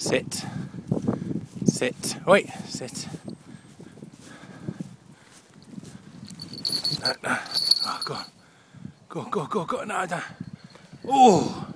Sit. Sit. Wait, sit. No, no. Oh, go on. Go, go, go, go. No, no. Oh.